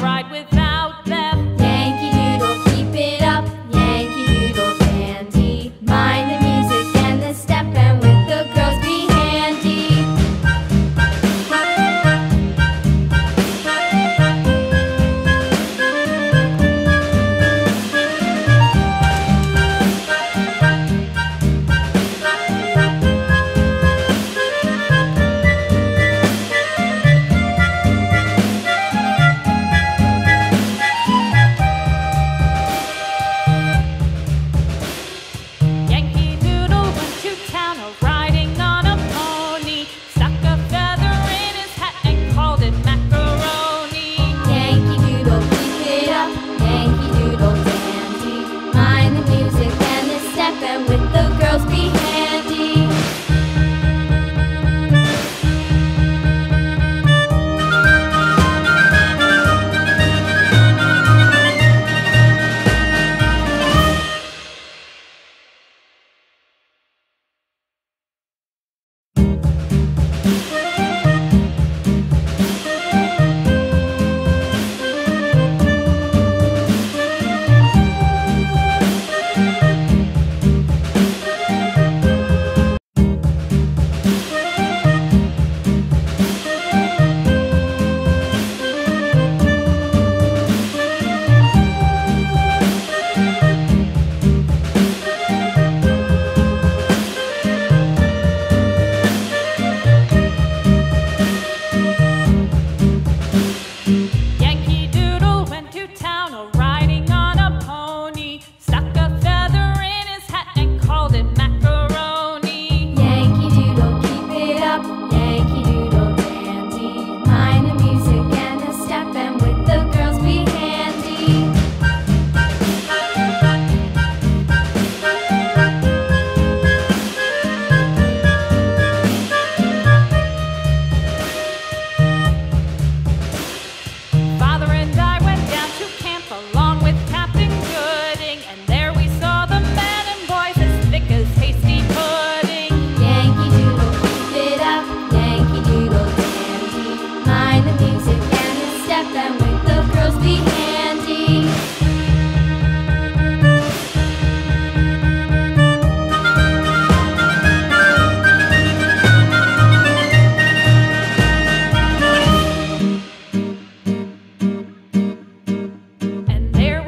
ride right without.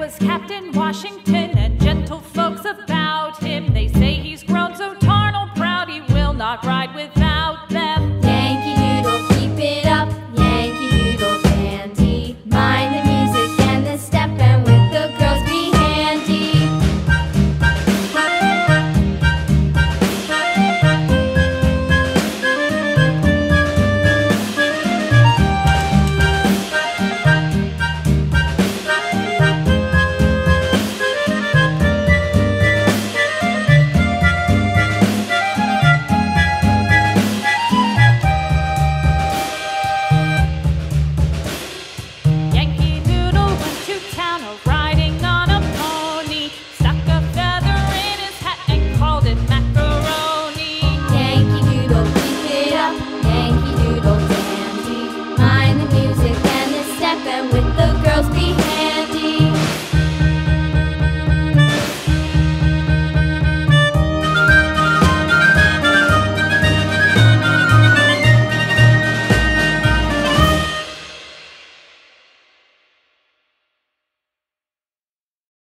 was Captain Washington.